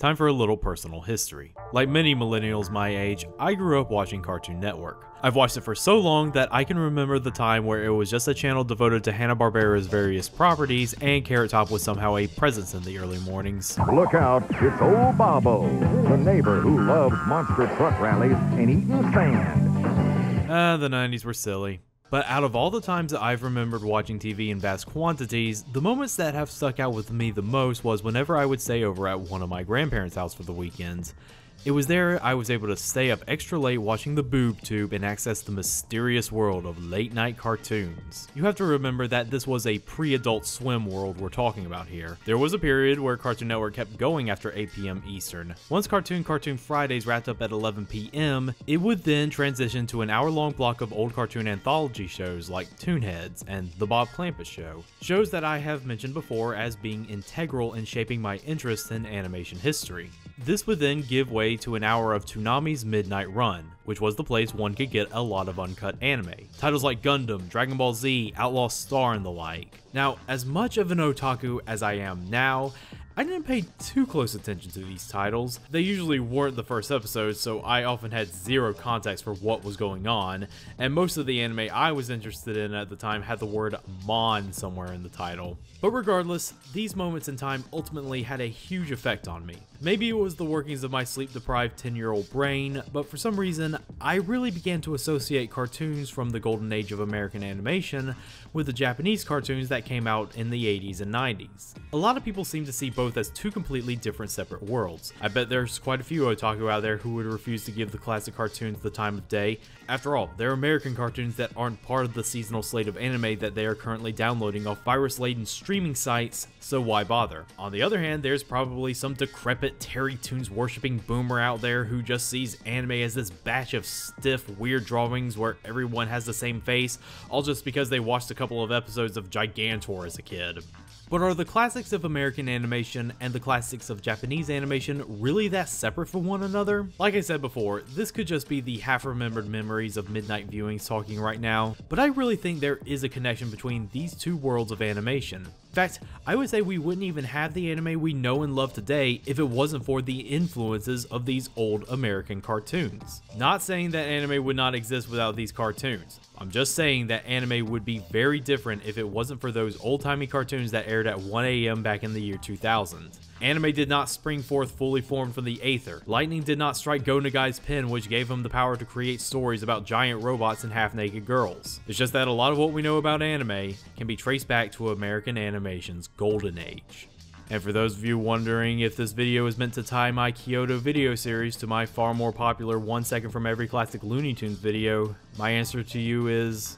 Time for a little personal history. Like many millennials my age, I grew up watching Cartoon Network. I've watched it for so long that I can remember the time where it was just a channel devoted to Hanna-Barbera's various properties and Carrot Top was somehow a presence in the early mornings. Look out, it's old Bobo, the neighbor who loves monster truck rallies and eating sand. Ah, the 90s were silly. But out of all the times that I've remembered watching TV in vast quantities, the moments that have stuck out with me the most was whenever I would stay over at one of my grandparents' house for the weekends. It was there I was able to stay up extra late watching the boob tube and access the mysterious world of late night cartoons. You have to remember that this was a pre-adult swim world we're talking about here. There was a period where Cartoon Network kept going after 8 p.m. Eastern. Once Cartoon Cartoon Fridays wrapped up at 11 p.m., it would then transition to an hour-long block of old cartoon anthology shows like Toonheads and The Bob Clampett Show. Shows that I have mentioned before as being integral in shaping my interest in animation history. This would then give way to an hour of Toonami's Midnight Run, which was the place one could get a lot of uncut anime. Titles like Gundam, Dragon Ball Z, Outlaw Star, and the like. Now, as much of an otaku as I am now, I didn't pay too close attention to these titles. They usually weren't the first episodes, so I often had zero context for what was going on, and most of the anime I was interested in at the time had the word Mon somewhere in the title. But regardless, these moments in time ultimately had a huge effect on me. Maybe it was the workings of my sleep-deprived 10-year-old brain, but for some reason, I really began to associate cartoons from the golden age of American animation with the Japanese cartoons that came out in the 80s and 90s. A lot of people seem to see both as two completely different separate worlds. I bet there's quite a few otaku out there who would refuse to give the classic cartoons the time of day. After all, they're American cartoons that aren't part of the seasonal slate of anime that they are currently downloading off virus-laden streaming sites, so why bother? On the other hand, there's probably some decrepit Terrytoons worshipping boomer out there who just sees anime as this batch of stiff, weird drawings where everyone has the same face, all just because they watched a couple of episodes of Gigantor as a kid. But are the classics of American animation and the classics of Japanese animation really that separate from one another? Like I said before, this could just be the half-remembered memories of midnight viewings talking right now, but I really think there is a connection between these two worlds of animation. In fact, I would say we wouldn't even have the anime we know and love today if it wasn't for the influences of these old American cartoons. Not saying that anime would not exist without these cartoons. I'm just saying that anime would be very different if it wasn't for those old-timey cartoons that aired at 1am back in the year 2000. Anime did not spring forth fully formed from the aether. Lightning did not strike Go Nagai's pen which gave him the power to create stories about giant robots and half-naked girls. It's just that a lot of what we know about anime can be traced back to American animation's golden age. And for those of you wondering if this video is meant to tie my Kyoto video series to my far more popular 1 second from every classic Looney Tunes video, my answer to you is...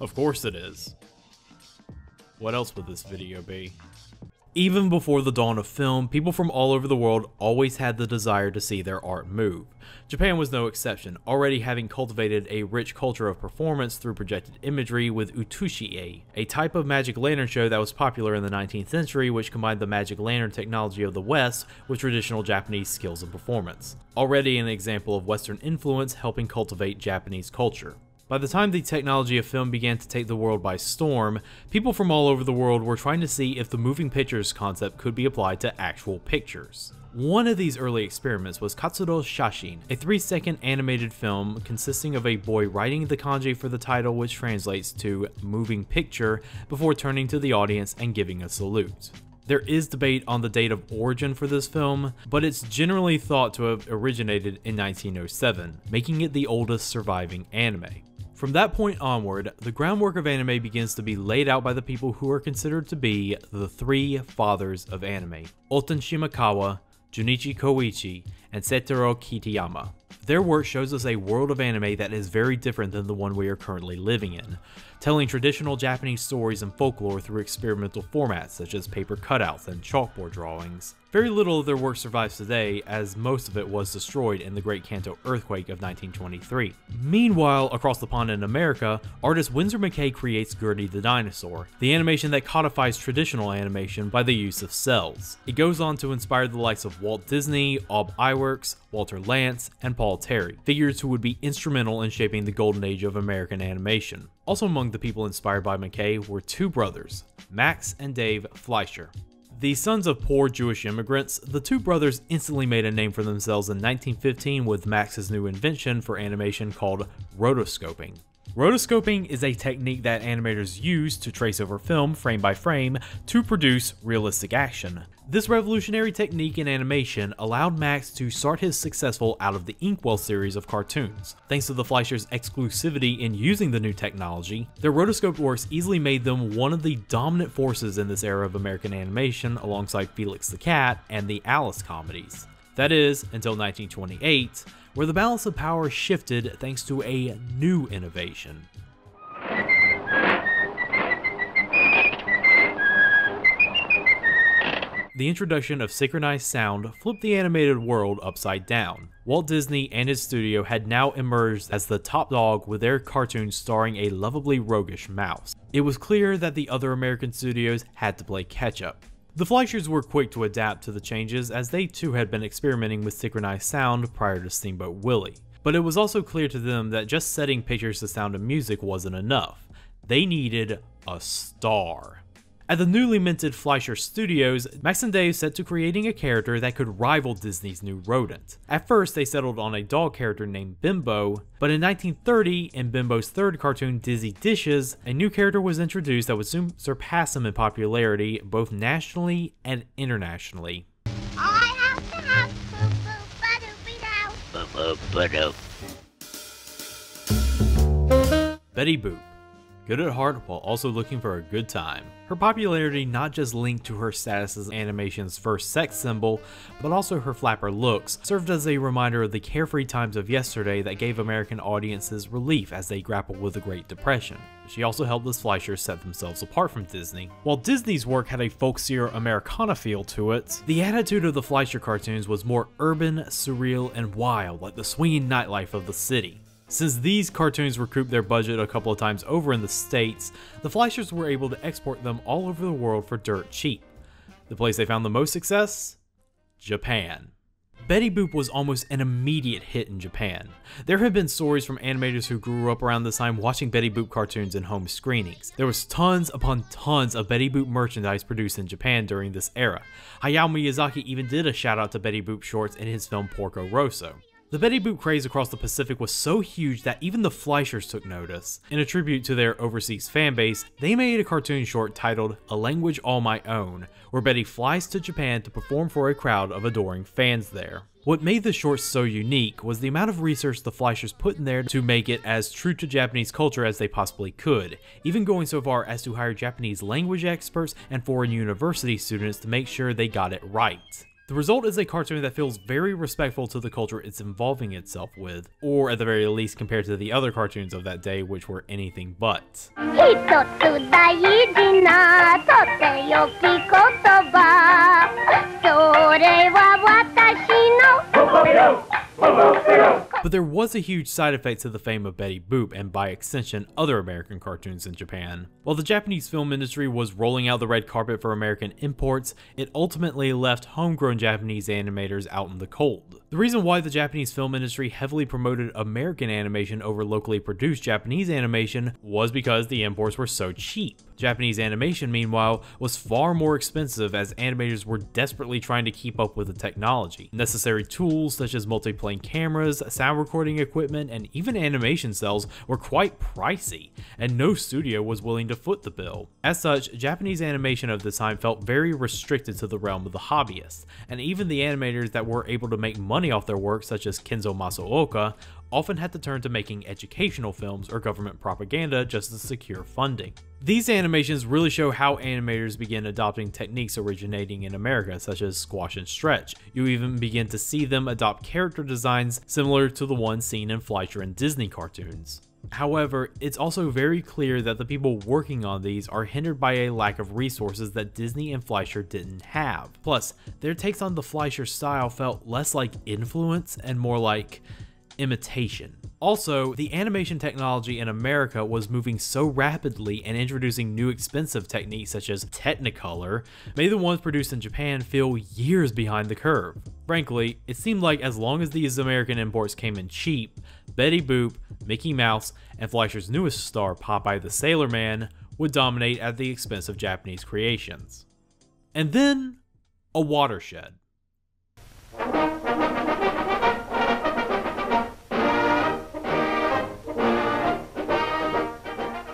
Of course it is. What else would this video be? Even before the dawn of film, people from all over the world always had the desire to see their art move. Japan was no exception, already having cultivated a rich culture of performance through projected imagery with Utsushi-e, a type of magic lantern show that was popular in the 19th century which combined the magic lantern technology of the West with traditional Japanese skills of performance. Already an example of Western influence helping cultivate Japanese culture. By the time the technology of film began to take the world by storm, people from all over the world were trying to see if the moving pictures concept could be applied to actual pictures. One of these early experiments was Katsudo Shashin, a 3 second animated film consisting of a boy writing the kanji for the title which translates to moving picture before turning to the audience and giving a salute. There is debate on the date of origin for this film, but it's generally thought to have originated in 1907, making it the oldest surviving anime. From that point onward, the groundwork of anime begins to be laid out by the people who are considered to be the three fathers of anime, Oten Shimokawa, Junichi Kouchi, and Seitaro Kitayama. Their work shows us a world of anime that is very different than the one we are currently living in, telling traditional Japanese stories and folklore through experimental formats such as paper cutouts and chalkboard drawings. Very little of their work survives today, as most of it was destroyed in the Great Kanto earthquake of 1923. Meanwhile, across the pond in America, artist Winsor McCay creates Gertie the Dinosaur, the animation that codifies traditional animation by the use of cels. It goes on to inspire the likes of Walt Disney, Ub Iwerks, Walter Lantz, and Paul Terry, figures who would be instrumental in shaping the golden age of American animation. Also among the people inspired by McCay were two brothers, Max and Dave Fleischer. The sons of poor Jewish immigrants, the two brothers instantly made a name for themselves in 1915 with Max's new invention for animation called rotoscoping. Rotoscoping is a technique that animators use to trace over film frame by frame to produce realistic action. This revolutionary technique in animation allowed Max to start his successful Out of the Inkwell series of cartoons. Thanks to the Fleischers' exclusivity in using the new technology, their rotoscoped works easily made them one of the dominant forces in this era of American animation alongside Felix the Cat and the Alice comedies. That is, until 1928, where the balance of power shifted thanks to a new innovation. The introduction of synchronized sound flipped the animated world upside down. Walt Disney and his studio had now emerged as the top dog with their cartoons starring a lovably roguish mouse. It was clear that the other American studios had to play catch up. The Fleischers were quick to adapt to the changes as they too had been experimenting with synchronized sound prior to Steamboat Willie. But it was also clear to them that just setting pictures to sound and music wasn't enough. They needed a star. At the newly minted Fleischer Studios, Max and Dave set to creating a character that could rival Disney's new rodent. At first, they settled on a dog character named Bimbo, but in 1930, in Bimbo's third cartoon Dizzy Dishes, a new character was introduced that would soon surpass him in popularity both nationally and internationally. Betty Boop good at heart while also looking for a good time. Her popularity not just linked to her status as animation's first sex symbol, but also her flapper looks, served as a reminder of the carefree times of yesterday that gave American audiences relief as they grappled with the Great Depression. She also helped the Fleischers set themselves apart from Disney. While Disney's work had a folksier Americana feel to it, the attitude of the Fleischer cartoons was more urban, surreal, and wild, like the swinging nightlife of the city. Since these cartoons recouped their budget a couple of times over in the States, the Fleischers were able to export them all over the world for dirt cheap. The place they found the most success? Japan. Betty Boop was almost an immediate hit in Japan. There have been stories from animators who grew up around this time watching Betty Boop cartoons in home screenings. There was tons upon tons of Betty Boop merchandise produced in Japan during this era. Hayao Miyazaki even did a shout out to Betty Boop shorts in his film Porco Rosso. The Betty Boop craze across the Pacific was so huge that even the Fleischers took notice. In a tribute to their overseas fanbase, they made a cartoon short titled A Language All My Own, where Betty flies to Japan to perform for a crowd of adoring fans there. What made the short so unique was the amount of research the Fleischers put in there to make it as true to Japanese culture as they possibly could, even going so far as to hire Japanese language experts and foreign university students to make sure they got it right. The result is a cartoon that feels very respectful to the culture it's involving itself with, or at the very least compared to the other cartoons of that day which were anything but. But there was a huge side effect to the fame of Betty Boop and by extension other American cartoons in Japan. While the Japanese film industry was rolling out the red carpet for American imports, it ultimately left homegrown Japanese animators out in the cold. The reason why the Japanese film industry heavily promoted American animation over locally produced Japanese animation was because the imports were so cheap. Japanese animation, meanwhile, was far more expensive as animators were desperately trying to keep up with the technology. Necessary tools such as multiplane cameras, sound recording equipment, and even animation cels were quite pricey, and no studio was willing to foot the bill. As such, Japanese animation of the time felt very restricted to the realm of the hobbyists, and even the animators that were able to make money off their work, such as Kenzo Masaoka, often had to turn to making educational films or government propaganda just to secure funding. These animations really show how animators began adopting techniques originating in America, such as squash and stretch. You even begin to see them adopt character designs similar to the ones seen in Fleischer and Disney cartoons. However, it's also very clear that the people working on these are hindered by a lack of resources that Disney and Fleischer didn't have. Plus, their takes on the Fleischer style felt less like influence and more like imitation. Also, the animation technology in America was moving so rapidly and introducing new expensive techniques such as Technicolor made the ones produced in Japan feel years behind the curve. Frankly, it seemed like as long as these American imports came in cheap, Betty Boop, Mickey Mouse, and Fleischer's newest star Popeye the Sailor Man would dominate at the expense of Japanese creations. And then, a watershed.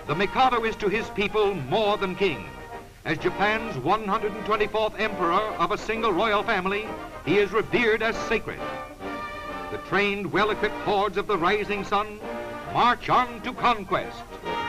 The Mikado is to his people more than king. As Japan's 124th emperor of a single royal family, he is revered as sacred. The trained, well-equipped hordes of the rising sun march on to conquest.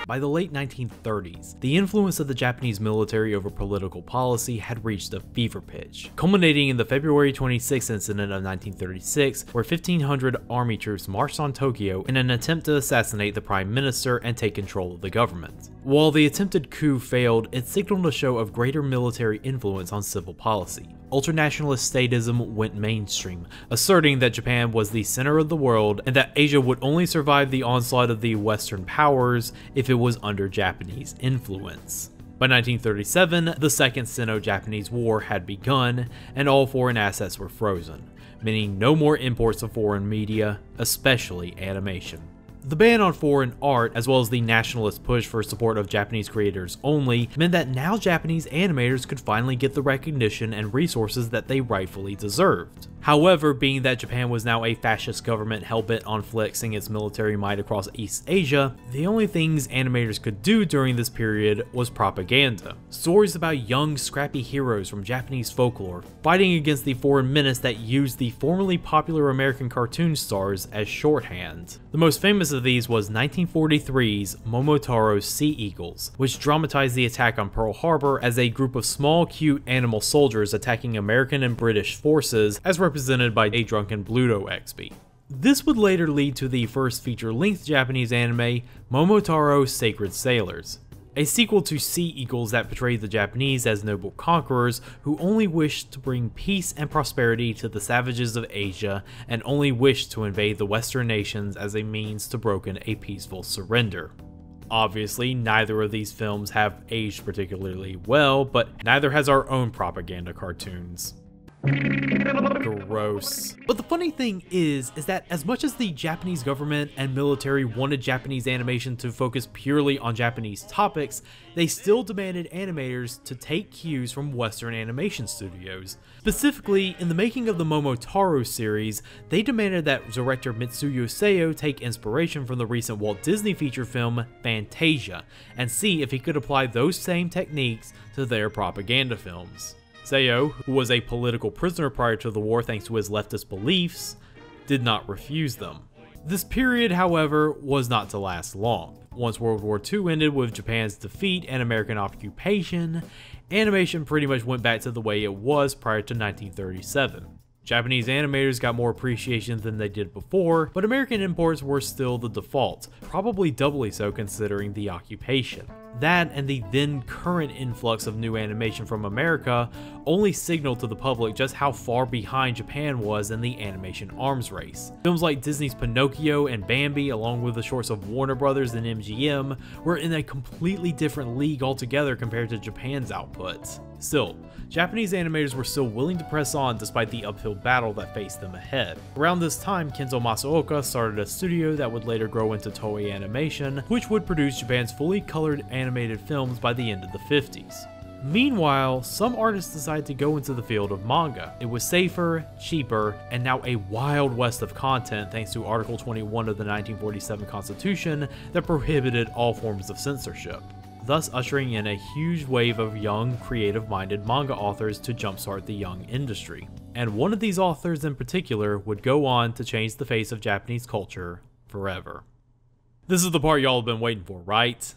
By the late 1930s, the influence of the Japanese military over political policy had reached a fever pitch, culminating in the February 26 incident of 1936, where 1,500 army troops marched on Tokyo in an attempt to assassinate the prime minister and take control of the government. While the attempted coup failed, it signaled a show of greater military influence on civil policy. Ultranationalist statism went mainstream, asserting that Japan was the center of the world and that Asia would only survive the onslaught of the Western powers if it was under Japanese influence. By 1937, the Second Sino-Japanese War had begun, and all foreign assets were frozen, meaning no more imports of foreign media, especially animation. The ban on foreign art, as well as the nationalist push for support of Japanese creators only, meant that now Japanese animators could finally get the recognition and resources that they rightfully deserved. However, being that Japan was now a fascist government hell-bent on flexing its military might across East Asia, the only things animators could do during this period was propaganda. Stories about young, scrappy heroes from Japanese folklore, fighting against the foreign menace that used the formerly popular American cartoon stars as shorthand. The most famous of these was 1943's Momotaro's Sea Eagles, which dramatized the attack on Pearl Harbor as a group of small, cute animal soldiers attacking American and British forces as represented by a drunken Bluto expy. This would later lead to the first feature-length Japanese anime, Momotaro Sacred Sailors, a sequel to Sea Eagles that portrayed the Japanese as noble conquerors who only wished to bring peace and prosperity to the savages of Asia and only wished to invade the Western nations as a means to broken a peaceful surrender. Obviously, neither of these films have aged particularly well, but neither has our own propaganda cartoons. Gross. But the funny thing is, is that as much as the Japanese government and military wanted Japanese animation to focus purely on Japanese topics, they still demanded animators to take cues from Western animation studios. Specifically, in the making of the Momotaro series, they demanded that director Mitsuyo Seo take inspiration from the recent Walt Disney feature film Fantasia, and see if he could apply those same techniques to their propaganda films. Seo, who was a political prisoner prior to the war thanks to his leftist beliefs, did not refuse them. This period, however, was not to last long. Once World War II ended with Japan's defeat and American occupation, animation pretty much went back to the way it was prior to 1937. Japanese animators got more appreciation than they did before, but American imports were still the default, probably doubly so considering the occupation. That and the then current influx of new animation from America only signaled to the public just how far behind Japan was in the animation arms race. Films like Disney's Pinocchio and Bambi, along with the shorts of Warner Brothers and MGM, were in a completely different league altogether compared to Japan's output. Still, Japanese animators were still willing to press on despite the uphill battle that faced them ahead. Around this time, Kenzo Masaoka started a studio that would later grow into Toei Animation, which would produce Japan's fully colored animated films by the end of the 50s. Meanwhile, some artists decided to go into the field of manga. It was safer, cheaper, and now a wild west of content thanks to Article 21 of the 1947 Constitution that prohibited all forms of censorship thus ushering in a huge wave of young, creative-minded manga authors to jumpstart the young industry. And one of these authors in particular would go on to change the face of Japanese culture forever. This is the part y'all have been waiting for, right?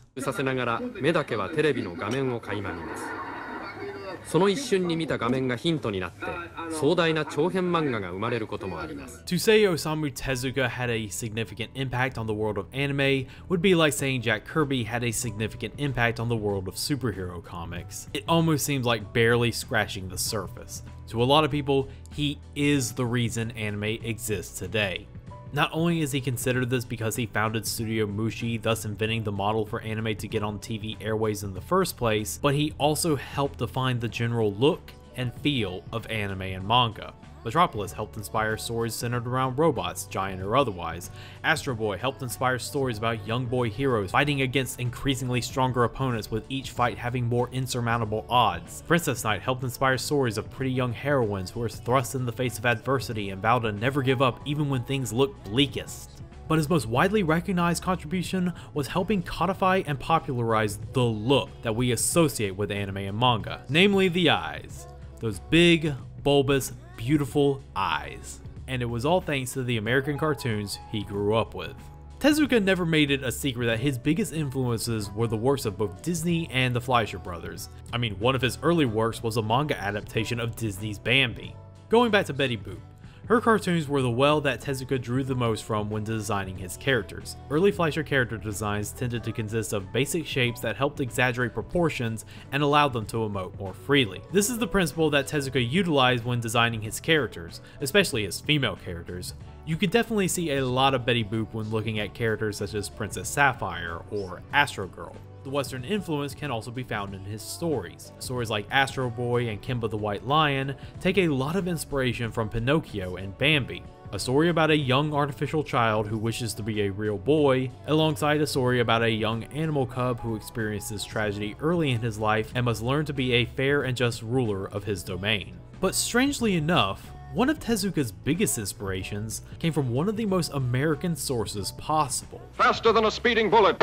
させながら目だけはテレビの画面を垣間見ますその一瞬に見た画面がヒントになって壮大な長編漫画が生まれることもあります To say Osamu Tezuka had a significant impact on the world of anime would be like saying Jack Kirby had a significant impact on the world of superhero comics. It almost seems like barely scratching the surface. To a lot of people, he is the reason anime exists today. Not only is he considered this because he founded Studio Mushi, thus inventing the model for anime to get on TV airways in the first place, but he also helped define the general look and feel of anime and manga. Metropolis helped inspire stories centered around robots, giant or otherwise. Astro Boy helped inspire stories about young boy heroes fighting against increasingly stronger opponents with each fight having more insurmountable odds. Princess Knight helped inspire stories of pretty young heroines who are thrust in the face of adversity and vow to never give up even when things look bleakest but his most widely recognized contribution was helping codify and popularize the look that we associate with anime and manga, namely the eyes. Those big, bulbous, beautiful eyes. And it was all thanks to the American cartoons he grew up with. Tezuka never made it a secret that his biggest influences were the works of both Disney and the Fleischer brothers. I mean, one of his early works was a manga adaptation of Disney's Bambi. Going back to Betty Boop, her cartoons were the well that Tezuka drew the most from when designing his characters. Early Fleischer character designs tended to consist of basic shapes that helped exaggerate proportions and allowed them to emote more freely. This is the principle that Tezuka utilized when designing his characters, especially his female characters. You could definitely see a lot of Betty Boop when looking at characters such as Princess Sapphire or Astro Girl. The Western influence can also be found in his stories. Stories like Astro Boy and Kimba the White Lion take a lot of inspiration from Pinocchio and Bambi, a story about a young artificial child who wishes to be a real boy, alongside a story about a young animal cub who experiences tragedy early in his life and must learn to be a fair and just ruler of his domain. But strangely enough, one of Tezuka's biggest inspirations came from one of the most American sources possible. Faster than a speeding bullet.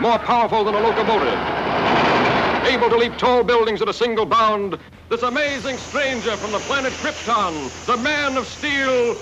More powerful than a locomotive. Able to leap tall buildings at a single bound. This amazing stranger from the planet Krypton. The Man of Steel.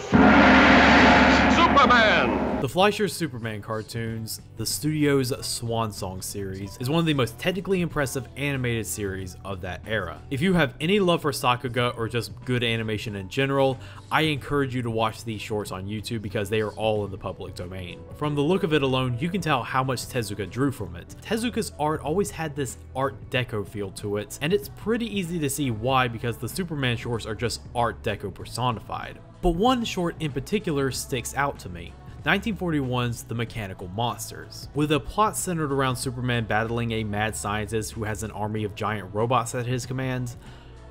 Superman. The Fleischer Superman cartoons, the studio's Swan Song series, is one of the most technically impressive animated series of that era. If you have any love for Sakuga or just good animation in general, I encourage you to watch these shorts on YouTube because they are all in the public domain. From the look of it alone, you can tell how much Tezuka drew from it. Tezuka's art always had this art deco feel to it, and it's pretty easy to see why because the Superman shorts are just art deco personified. But one short in particular sticks out to me. 1941's The Mechanical Monsters. With a plot centered around Superman battling a mad scientist who has an army of giant robots at his command,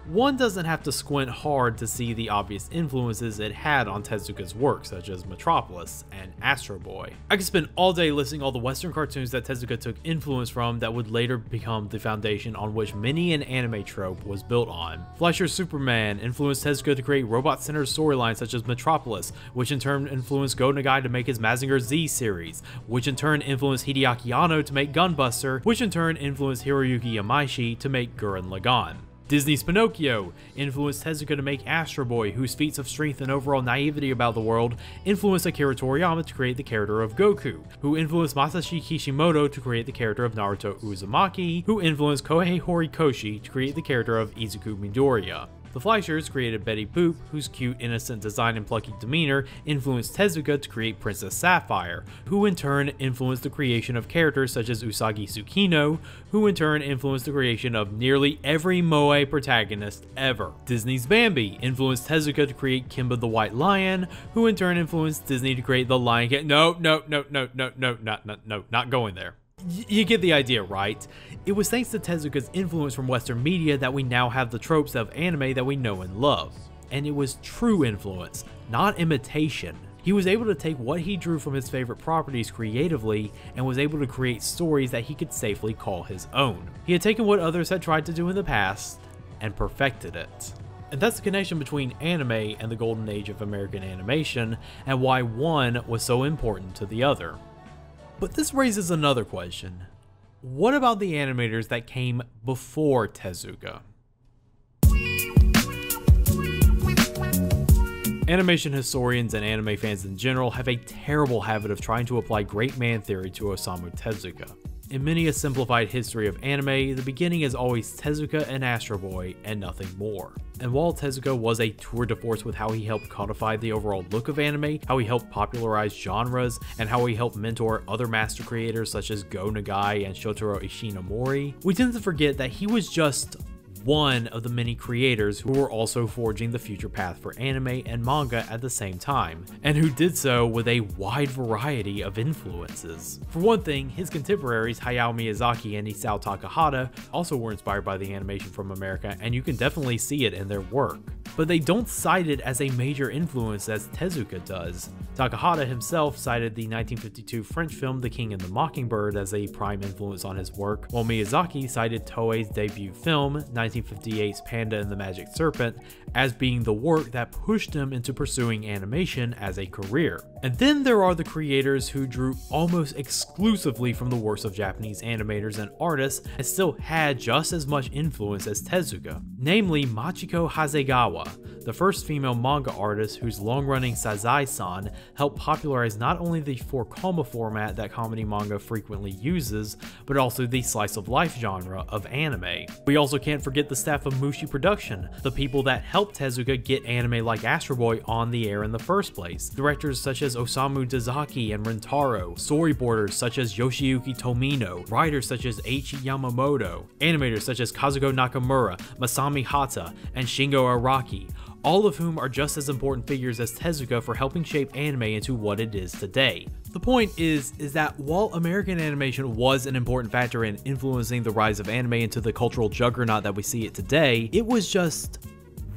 one doesn't have to squint hard to see the obvious influences it had on Tezuka's work, such as Metropolis and Astro Boy. I could spend all day listing all the Western cartoons that Tezuka took influence from that would later become the foundation on which many an anime trope was built on. Fleischer's Superman influenced Tezuka to create robot-centered storylines such as Metropolis, which in turn influenced Go Nagai to make his Mazinger Z series, which in turn influenced Hideaki Anno to make Gunbuster, which in turn influenced Hiroyuki Imaishi to make Gurren Lagann. Disney's Pinocchio influenced Tezuka to make Astro Boy, whose feats of strength and overall naivety about the world influenced Akira Toriyama to create the character of Goku, who influenced Masashi Kishimoto to create the character of Naruto Uzumaki, who influenced Kohei Horikoshi to create the character of Izuku Midoriya. The Fleischers created Betty Boop, whose cute, innocent design and plucky demeanor influenced Tezuka to create Princess Sapphire, who in turn influenced the creation of characters such as Usagi Tsukino, who in turn influenced the creation of nearly every moe protagonist ever. Disney's Bambi influenced Tezuka to create Kimba the White Lion, who in turn influenced Disney to create the Lion King. No, no, no, no, no, no, not, not, no, not going there you get the idea, right? It was thanks to Tezuka's influence from Western media that we now have the tropes of anime that we know and love. And it was true influence, not imitation. He was able to take what he drew from his favorite properties creatively and was able to create stories that he could safely call his own. He had taken what others had tried to do in the past and perfected it. And that's the connection between anime and the golden age of American animation and why one was so important to the other. But this raises another question. What about the animators that came before Tezuka? Animation historians and anime fans in general have a terrible habit of trying to apply great man theory to Osamu Tezuka. In many a simplified history of anime, the beginning is always Tezuka and Astro Boy and nothing more. And while Tezuka was a tour de force with how he helped codify the overall look of anime, how he helped popularize genres, and how he helped mentor other master creators such as Go Nagai and Shotaro Ishinomori, we tend to forget that he was just one of the many creators who were also forging the future path for anime and manga at the same time, and who did so with a wide variety of influences. For one thing, his contemporaries Hayao Miyazaki and Isao Takahata also were inspired by the animation from America, and you can definitely see it in their work. But they don't cite it as a major influence as Tezuka does. Takahata himself cited the 1952 French film The King and the Mockingbird as a prime influence on his work, while Miyazaki cited Toei's debut film, 1958's Panda and the Magic Serpent, as being the work that pushed him into pursuing animation as a career. And then there are the creators who drew almost exclusively from the works of Japanese animators and artists and still had just as much influence as Tezuka, namely Machiko Hasegawa, the first female manga artist whose long-running Sazae-san helped popularize not only the 4-koma format that comedy manga frequently uses, but also the slice of life genre of anime. We also can't forget the staff of Mushi Production, the people that helped Tezuka get anime like Astro Boy on the air in the first place. Directors such as Osamu Dezaki and Rintaro, storyboarders such as Yoshiyuki Tomino, writers such as H. Yamamoto, animators such as Kazuko Nakamura, Masami Hata, and Shingo Araki, all of whom are just as important figures as Tezuka for helping shape anime into what it is today. The point is, is that while American animation was an important factor in influencing the rise of anime into the cultural juggernaut that we see it today, it was just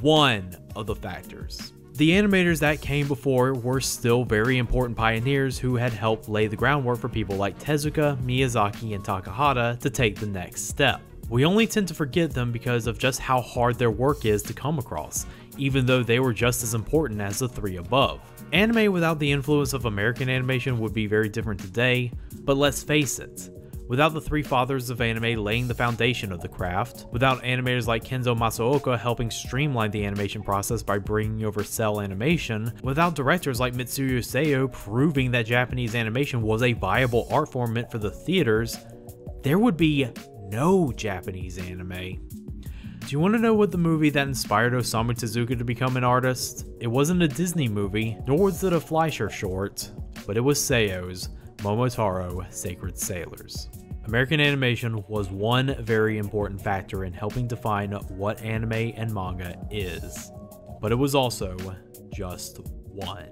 one of the factors. The animators that came before were still very important pioneers who had helped lay the groundwork for people like Tezuka, Miyazaki, and Takahata to take the next step. We only tend to forget them because of just how hard their work is to come across, even though they were just as important as the three above. Anime without the influence of American animation would be very different today, but let's face it, without the three fathers of anime laying the foundation of the craft, without animators like Kenzo Masaoka helping streamline the animation process by bringing over cel animation, without directors like Mitsuyo Seo proving that Japanese animation was a viable art form meant for the theaters, there would be no Japanese anime. Do you want to know what the movie that inspired Osamu Tezuka to become an artist? It wasn't a Disney movie, nor was it a Fleischer short, but it was Seo's Momotaro Sacred Sailors. American animation was one very important factor in helping define what anime and manga is, but it was also just one.